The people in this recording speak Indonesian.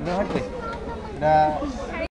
Udah. Udah